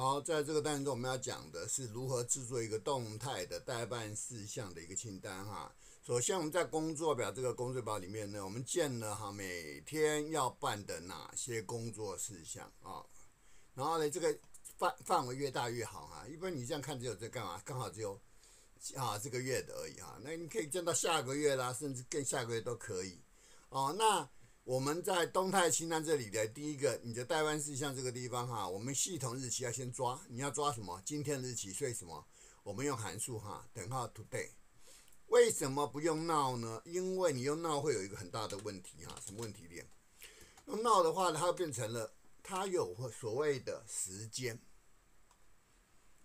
好，在这个单元中，我们要讲的是如何制作一个动态的代办事项的一个清单哈。首先，我们在工作表这个工作表里面呢，我们建了哈每天要办的哪些工作事项啊。然后呢，这个范范围越大越好哈。一般你这样看只有在干嘛？刚好只有啊这个月的而已哈。那你可以建到下个月啦，甚至更下个月都可以。哦，那。我们在动态清单这里的第一个，你的代办事项这个地方哈，我们系统日期要先抓，你要抓什么？今天日期，所以什么？我们用函数哈，等号 today。为什么不用 now 呢？因为你用 now 会有一个很大的问题哈，什么问题点？用 now 的话，它变成了它有所谓的时间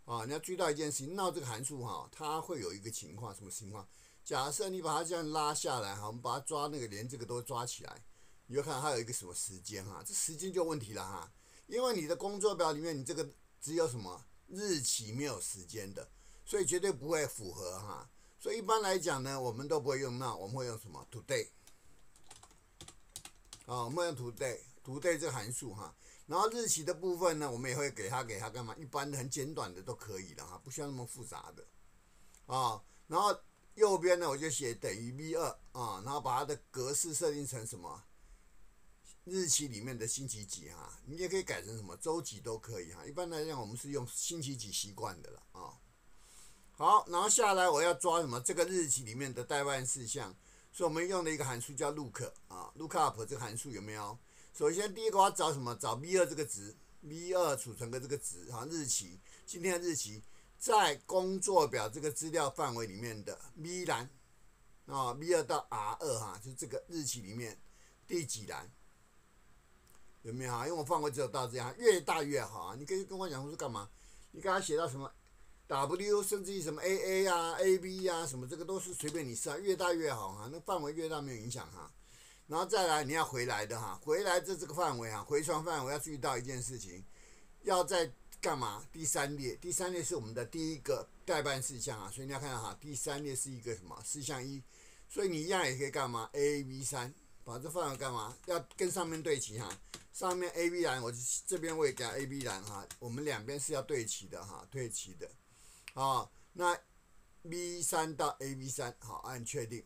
啊。你要注意到一件事情，now 这个函数哈，它会有一个情况，什么情况？假设你把它这样拉下来哈，我们把它抓那个连这个都抓起来。你就看它有一个什么时间哈，这时间就问题了哈，因为你的工作表里面你这个只有什么日期没有时间的，所以绝对不会符合哈。所以一般来讲呢，我们都不会用那，我们会用什么 today 啊，我们用 today，today 这个函数哈。然后日期的部分呢，我们也会给它给它干嘛？一般的很简短的都可以的哈，不需要那么复杂的啊。然后右边呢，我就写等于 v 二啊，然后把它的格式设定成什么？日期里面的星期几哈，你也可以改成什么周几都可以哈。一般来讲，我们是用星期几习惯的了啊。好，然后下来我要抓什么？这个日期里面的代办事项，所以我们用的一个函数叫 look 啊，lookup 这个函数有没有？首先第一个我要找什么？找 v 二这个值，v 二储存的这个值啊，日期，今天的日期在工作表这个资料范围里面的 v 栏啊，v 二到 r 二哈，就这个日期里面第几栏？有没有啊？因为我范围只有到这样，越大越好啊！你可以跟我讲是干嘛？你给他写到什么 W，甚至于什么 AA 啊、AB 啊，什么这个都是随便你设啊，越大越好哈。那范围越大没有影响哈。然后再来你要回来的哈，回来这这个范围啊，回传范围要注意到一件事情，要在干嘛？第三列，第三列是我们的第一个代办事项啊，所以你要看哈，第三列是一个什么事项一，所以你一样也可以干嘛？AB 三，把这范围干嘛？要跟上面对齐哈。上面 A B 栏，我这边我也改 A B 栏哈，我们两边是要对齐的哈，对齐的，啊，那 B 三到 A B 三，好，按确定，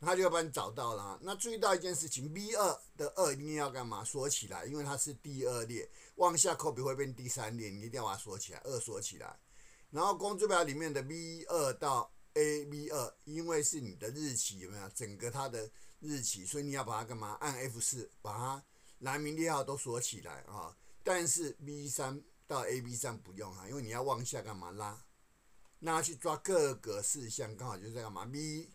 他就要帮你找到了哈。那注意到一件事情，B 二的二一定要干嘛？锁起来，因为它是第二列，往下 copy 会变第三列，你一定要把它锁起来，二锁起来。然后工作表里面的 B 二到 A B 二，因为是你的日期有没有？整个它的。日期，所以你要把它干嘛？按 F 四，把它蓝名列号都锁起来啊。但是 B 三到 A B 三不用哈，因为你要往下干嘛拉？那去抓各个事项，刚好就是在干嘛？B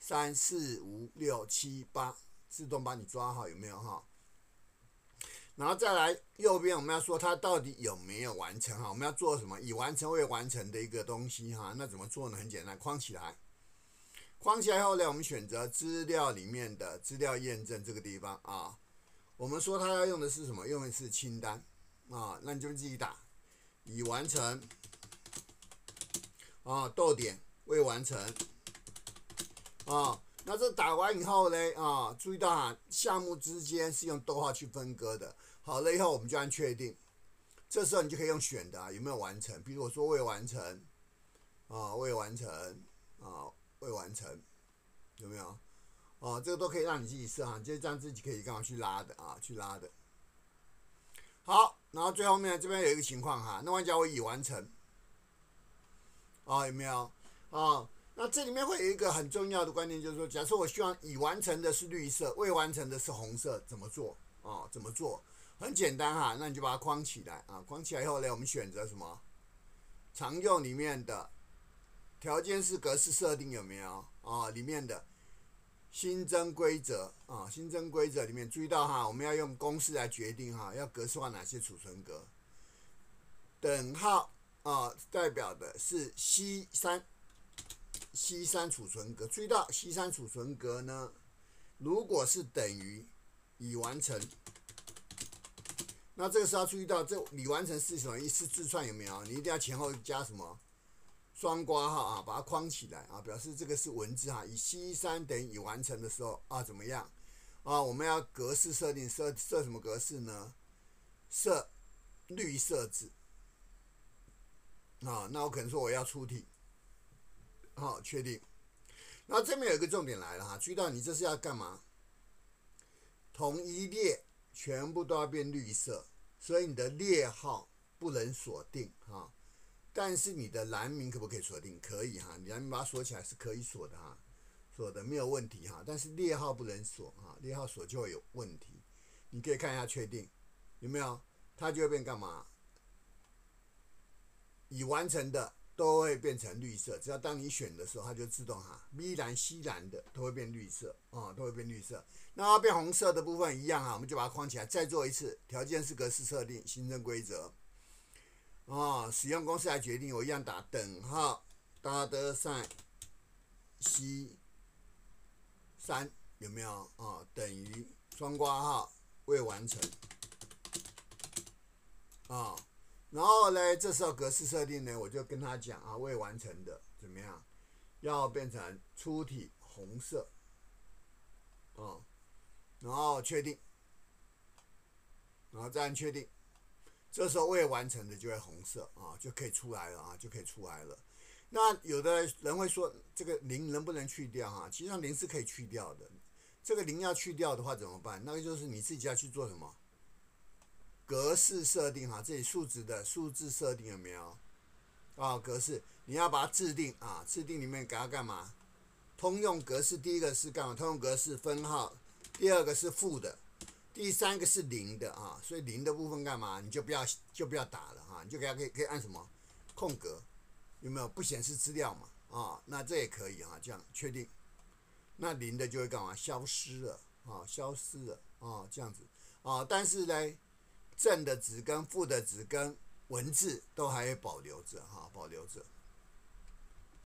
三四五六七八，自动帮你抓好，有没有哈？然后再来右边，我们要说它到底有没有完成哈？我们要做什么？已完成未完成的一个东西哈？那怎么做呢？很简单，框起来。框起来后呢，我们选择资料里面的资料验证这个地方啊。我们说它要用的是什么？用的是清单啊。那你就自己打已完成啊，逗点未完成啊。那这打完以后呢啊，注意到啊，项目之间是用逗号去分割的。好了以后，我们就按确定。这时候你就可以用选的有没有完成？比如我说未完成啊，未完成啊。未完成，有没有？哦，这个都可以让你自己设啊，就是这样自己可以干嘛去拉的啊，去拉的。好，然后最后面这边有一个情况哈，那玩家我已完成，啊，有没有？啊，那这里面会有一个很重要的观念，就是说，假设我希望已完成的是绿色，未完成的是红色，怎么做？啊，怎么做？很简单哈，那你就把它框起来啊，框起来以后呢，我们选择什么？常用里面的。条件式格式设定有没有啊？里面的新增规则啊，新增规则里面注意到哈，我们要用公式来决定哈，要格式化哪些储存格。等号啊，代表的是 C 三，C 三储存格。注意到 C 三储存格呢，如果是等于已完成，那这个时候要注意到这已完成是什么意思？字串有没有？你一定要前后加什么？双括号啊，把它框起来啊，表示这个是文字哈。以 C 三等于已完成的时候啊，怎么样啊？我们要格式设定设设什么格式呢？设绿色字。啊，那我可能说我要出题。好，确定。然后这边有一个重点来了哈，注意到你这是要干嘛？同一列全部都要变绿色，所以你的列号不能锁定哈。但是你的蓝名可不可以锁定？可以哈，你蓝名把它锁起来是可以锁的哈，锁的没有问题哈。但是列号不能锁哈，列号锁就会有问题。你可以看一下确定有没有，它就会变干嘛？已完成的都会变成绿色，只要当你选的时候，它就自动哈，B 蓝、西蓝的都会变绿色啊，都会变绿色。那变红色的部分一样哈，我们就把它框起来，再做一次。条件是格式设定，新增规则。啊，使用公式来决定，我一样打等号，大的 sign C 三有没有啊？等于双括号未完成啊。然后呢，这时候格式设定呢，我就跟他讲啊，未完成的怎么样？要变成粗体红色啊，然后确定，然后再按确定。这时候未完成的就会红色啊，就可以出来了啊，就可以出来了。那有的人会说，这个零能不能去掉啊？其实上零是可以去掉的。这个零要去掉的话怎么办？那个就是你自己要去做什么？格式设定哈，这里数值的数字设定有没有？啊，格式你要把它制定啊，制定里面给它干嘛？通用格式第一个是干嘛？通用格式分号，第二个是负的。第三个是零的啊，所以零的部分干嘛？你就不要就不要打了哈，你就给它可以可以按什么空格，有没有不显示资料嘛？啊，那这也可以哈，这样确定，那零的就会干嘛？消失了啊，消失了啊，这样子啊，但是呢，正的值跟负的值跟文字都还保留着哈，保留着。